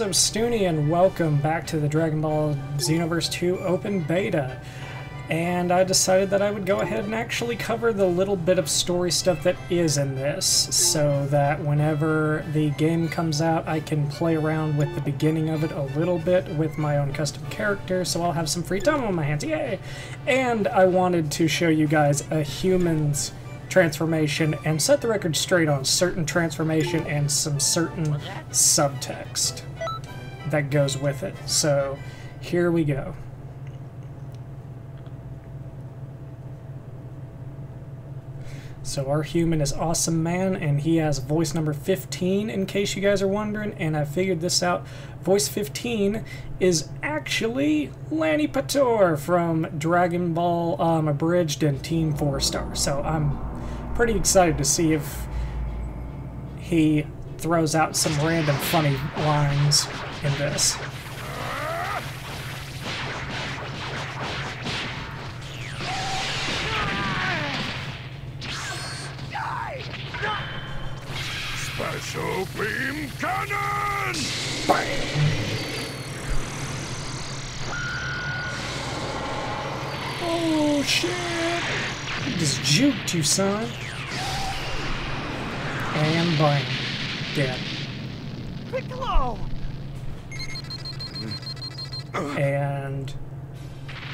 is Ostuni and welcome back to the Dragon Ball Xenoverse 2 Open Beta. And I decided that I would go ahead and actually cover the little bit of story stuff that is in this, so that whenever the game comes out I can play around with the beginning of it a little bit with my own custom character, so I'll have some free time on my hands, yay! And I wanted to show you guys a human's transformation and set the record straight on certain transformation and some certain subtext that goes with it. So here we go. So our human is Awesome Man, and he has voice number 15, in case you guys are wondering, and I figured this out. Voice 15 is actually Lanipator from Dragon Ball um, Abridged and Team 4 Star. So I'm pretty excited to see if he throws out some random funny lines in this. Special beam cannon! Oh shit! He just juked you, son. And bang. Dead. Piccolo! And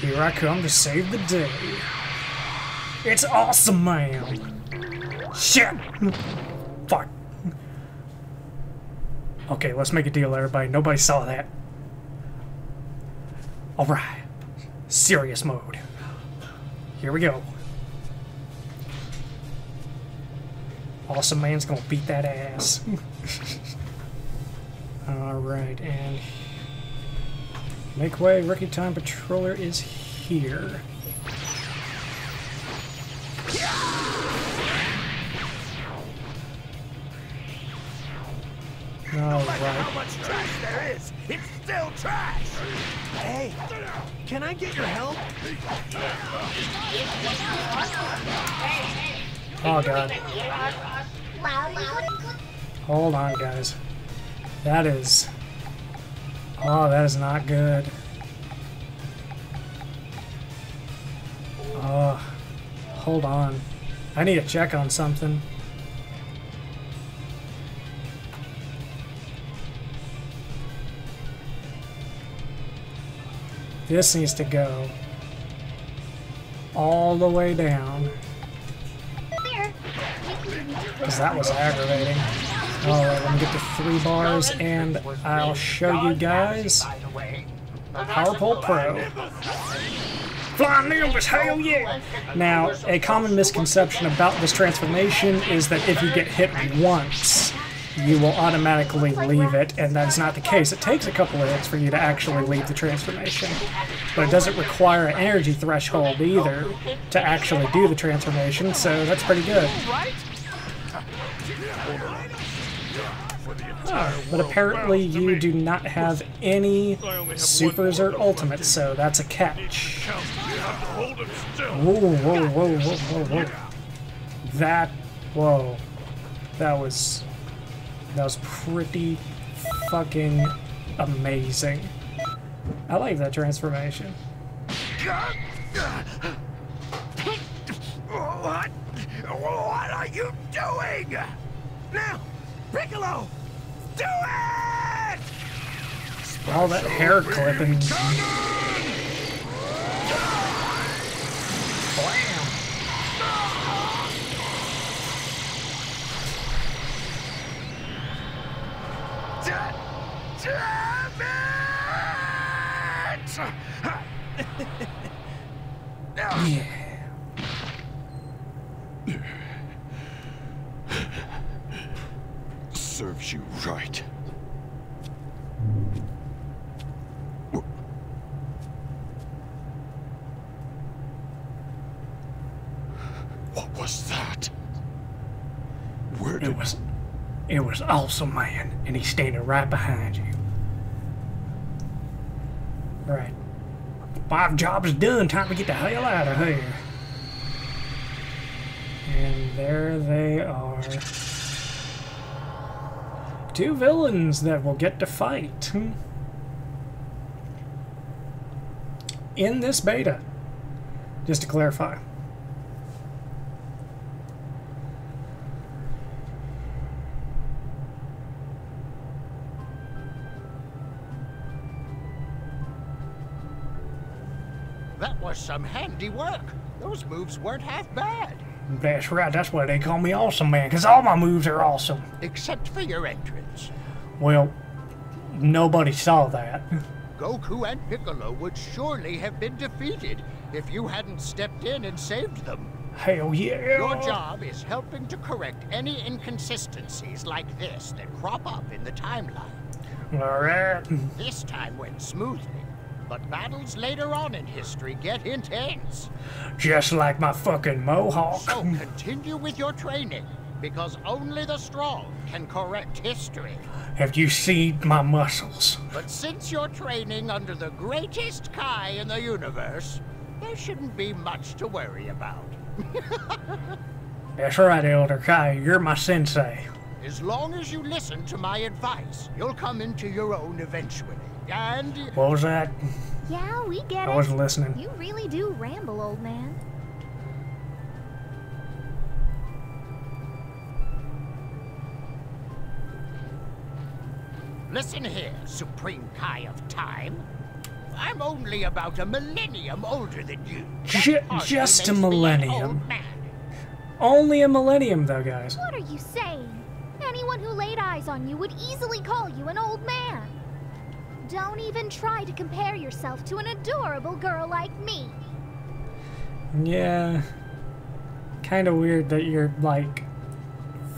here I come to save the day. It's awesome, man. Shit. Fuck. Okay, let's make a deal, everybody. Nobody saw that. Alright. Serious mode. Here we go. Awesome Man's gonna beat that ass. Alright, and make way, Rookie Time Patroller is here. No matter right. How much trash there is, it's still trash! Hey, can I get your help? Oh god. Hold on, guys. That is... Oh, that is not good. Oh, hold on. I need to check on something. This needs to go all the way down. Because that was aggravating. Alright, let me get the three bars and I'll show you guys PowerPole Pro. Flying Nimbus, hell yeah! Now, a common misconception about this transformation is that if you get hit once, you will automatically leave it, and that's not the case. It takes a couple of hits for you to actually leave the transformation, but it doesn't require an energy threshold either to actually do the transformation, so that's pretty good. Right? But apparently you do not have any supers or ultimates, so that's a catch. You have to hold him still. Whoa, whoa, whoa, whoa, whoa, whoa. That, whoa. That was, that was pretty fucking amazing. I like that transformation. What? What are you doing? Now, Piccolo, do it! All that hair clipping. Damn it! Yeah. Serves you right. What was that? Where did It was, it was awesome, man, and he's standing right behind you. Right. Five jobs done. Time to get the hell out of here. And there they are. Two villains that will get to fight in this beta. Just to clarify. That was some handy work. Those moves weren't half bad. That's right, that's why they call me Awesome Man, because all my moves are awesome. Except for your entrance. Well, nobody saw that. Goku and Piccolo would surely have been defeated if you hadn't stepped in and saved them. Hell yeah! Your job is helping to correct any inconsistencies like this that crop up in the timeline. Alright. This time went smoothly, but battles later on in history get intense. Just like my fucking mohawk. So continue with your training, because only the strong can correct history. Have you seen my muscles? But since you're training under the greatest Kai in the universe, there shouldn't be much to worry about. That's right, Elder Kai. You're my sensei. As long as you listen to my advice, you'll come into your own eventually. And What was that? Yeah, we get I it. wasn't listening. You really do ramble, old man. listen here, Supreme Kai of Time. I'm only about a millennium older than you. That Ju- hardly just a makes me an millennium. Only a millennium, though, guys. What are you saying? Anyone who laid eyes on you would easily call you an old man. Don't even try to compare yourself to an adorable girl like me. Yeah. Kind of weird that you're, like,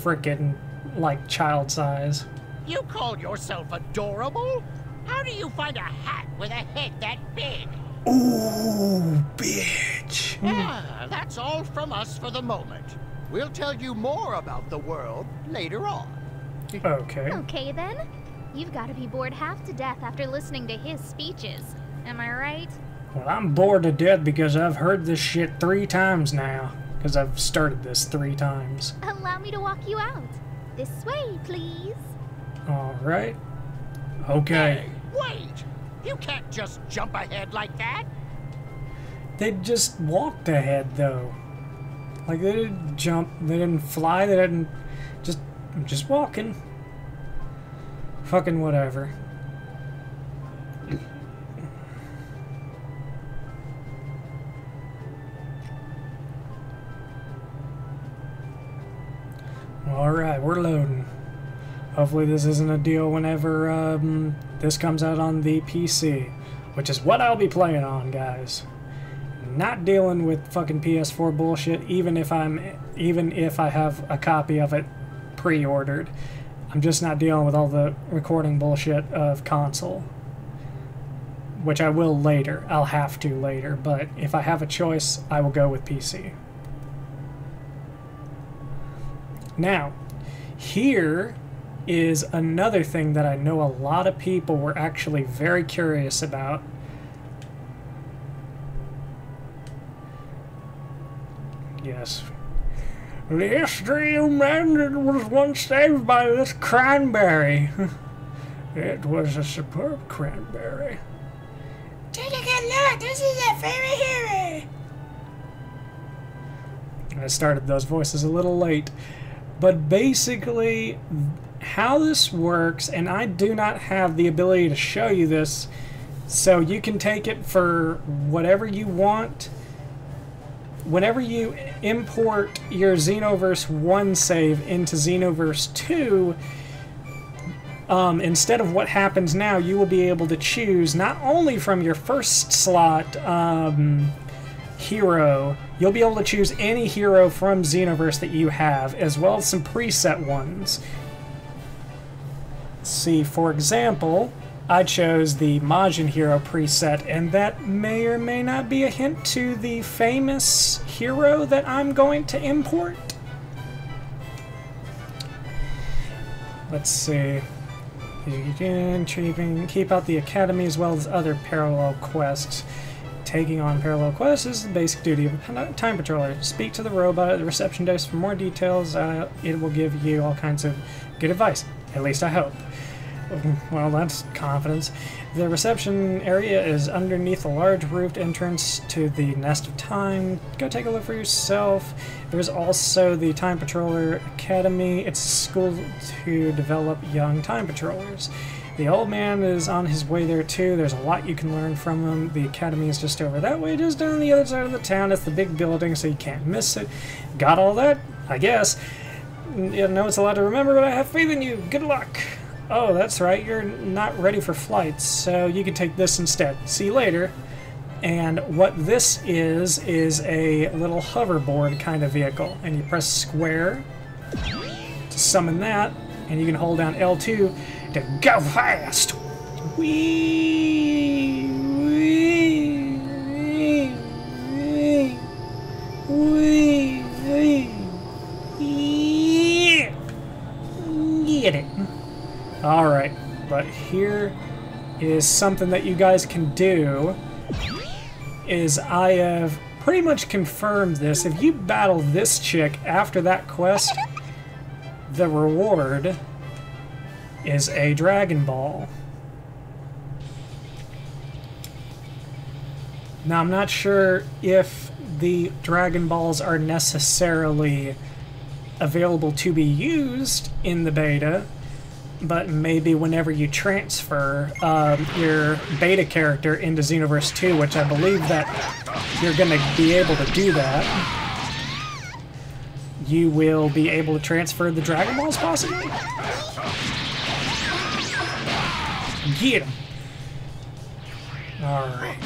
frickin' like child size. You call yourself adorable? How do you find a hat with a head that big? Ooh, bitch. Ah, that's all from us for the moment. We'll tell you more about the world later on. Okay. Okay then. You've got to be bored half to death after listening to his speeches. Am I right? Well, I'm bored to death because I've heard this shit three times now. Because I've started this three times. Allow me to walk you out. This way, please. Alright. Okay. Hey, wait! You can't just jump ahead like that. They just walked ahead, though. Like, they didn't jump, they didn't fly, they didn't. Just. just walking. Fucking whatever. Alright, we're loading. Hopefully this isn't a deal whenever um, this comes out on the PC. Which is what I'll be playing on, guys. Not dealing with fucking PS4 bullshit, even if I'm even if I have a copy of it pre-ordered. I'm just not dealing with all the recording bullshit of console. Which I will later. I'll have to later, but if I have a choice, I will go with PC. Now, here is another thing that I know a lot of people were actually very curious about. Yes. The history of man was once saved by this cranberry. it was a superb cranberry. Take a good look. This is a favorite hero. I started those voices a little late. But basically, how this works, and I do not have the ability to show you this, so you can take it for whatever you want. Whenever you import your Xenoverse 1 save into Xenoverse 2, um, instead of what happens now, you will be able to choose not only from your first slot um, hero, you'll be able to choose any hero from Xenoverse that you have, as well as some preset ones. See, for example, I chose the Majin Hero preset, and that may or may not be a hint to the famous hero that I'm going to import. Let's see. Keep out the academy as well as other parallel quests. taking on parallel quests is the basic duty of a time patroller. Speak to the robot at the reception desk for more details. Uh, it will give you all kinds of good advice. At least I hope. Well, that's confidence. The reception area is underneath a large roofed entrance to the Nest of Time. Go take a look for yourself. There's also the Time Patroller Academy. It's a school to develop young Time Patrollers. The old man is on his way there too. There's a lot you can learn from him. The academy is just over that way, just down the other side of the town. It's the big building, so you can't miss it. Got all that? I guess. You know it's a lot to remember, but I have faith in you. Good luck. Oh, that's right, you're not ready for flights, so you can take this instead. See you later. And what this is, is a little hoverboard kind of vehicle. And you press square to summon that, and you can hold down L2 to go fast. Wee, Alright, but here is something that you guys can do is I have pretty much confirmed this. If you battle this chick after that quest, the reward is a Dragon Ball. Now, I'm not sure if the Dragon Balls are necessarily available to be used in the beta, but maybe whenever you transfer um, your beta character into Xenoverse 2, which I believe that you're going to be able to do that, you will be able to transfer the Dragon Balls, possibly? Get him! Alright.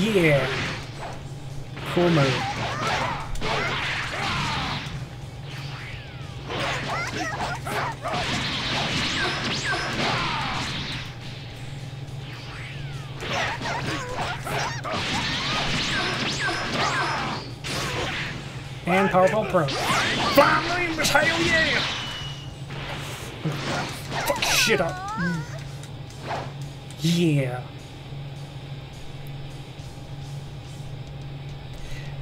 Yeah. Cool move. And Power Pole Pro. Flying Nimbus, hell yeah! Fuck shit up. Mm. Yeah.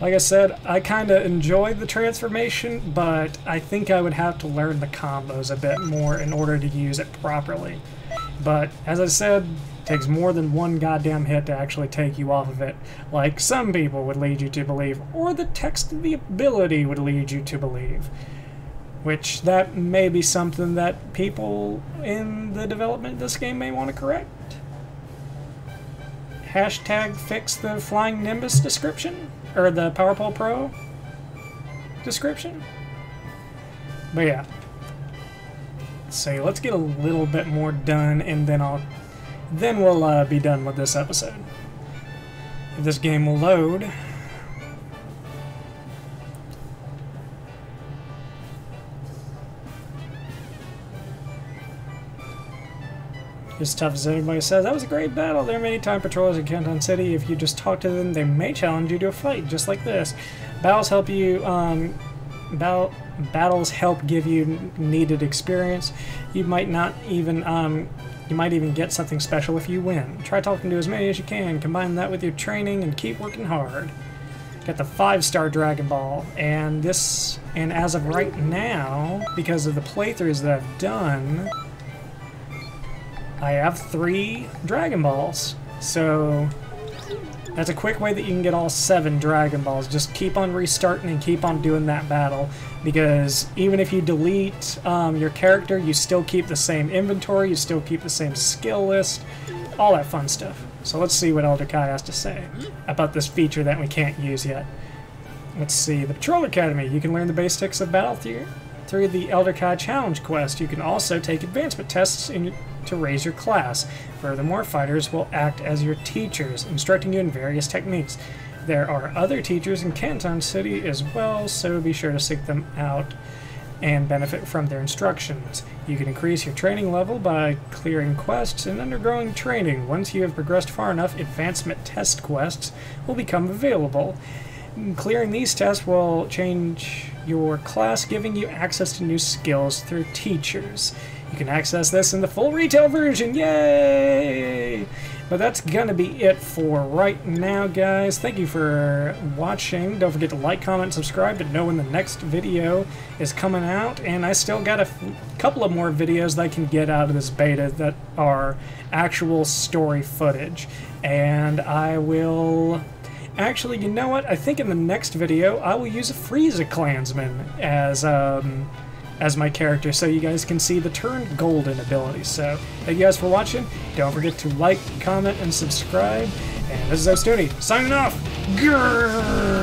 Like I said, I kind of enjoyed the transformation, but I think I would have to learn the combos a bit more in order to use it properly. But, as I said, it takes more than one goddamn hit to actually take you off of it, like some people would lead you to believe, or the text of the ability would lead you to believe. Which, that may be something that people in the development of this game may want to correct. Hashtag fix the Flying Nimbus description? Or the PowerPole Pro description. But yeah. So let's get a little bit more done, and then I'll, then we'll uh, be done with this episode. If this game will load. As tough as everybody says, that was a great battle. There are many time patrols in Conton City. If you just talk to them, they may challenge you to a fight, just like this. Battles help you, um, battle, battles help give you needed experience. You might not even, um, you might even get something special if you win. Try talking to as many as you can. Combine that with your training and keep working hard. Got the five-star Dragon Ball, and this, and as of right now, because of the playthroughs that I've done, I have three Dragon Balls. So that's a quick way that you can get all seven Dragon Balls. Just keep on restarting and keep on doing that battle. Because even if you delete um, your character, you still keep the same inventory, you still keep the same skill list, all that fun stuff. So let's see what Elder Kai has to say about this feature that we can't use yet. Let's see, the Patrol Academy. You can learn the basics of battle through, through the Elder Kai Challenge quest. You can also take advancement tests in to raise your class. Furthermore, fighters will act as your teachers, instructing you in various techniques. There are other teachers in Conton City as well, so be sure to seek them out and benefit from their instructions. You can increase your training level by clearing quests and undergoing training. Once you have progressed far enough, advancement test quests will become available. clearing these tests will change your class, giving you access to new skills through teachers. You can access this in the full retail version. Yay! But that's gonna be it for right now, guys. Thank you for watching. Don't forget to like, comment, subscribe to know when the next video is coming out. And I still got a couple of more videos that I can get out of this beta that are actual story footage. And I will... Actually, you know what? I think in the next video, I will use a Frieza Klansman as, um as my character so you guys can see the turned golden ability. So thank you guys for watching. Don't forget to like, comment, and subscribe. And this is Ostuni signing off. Grrr!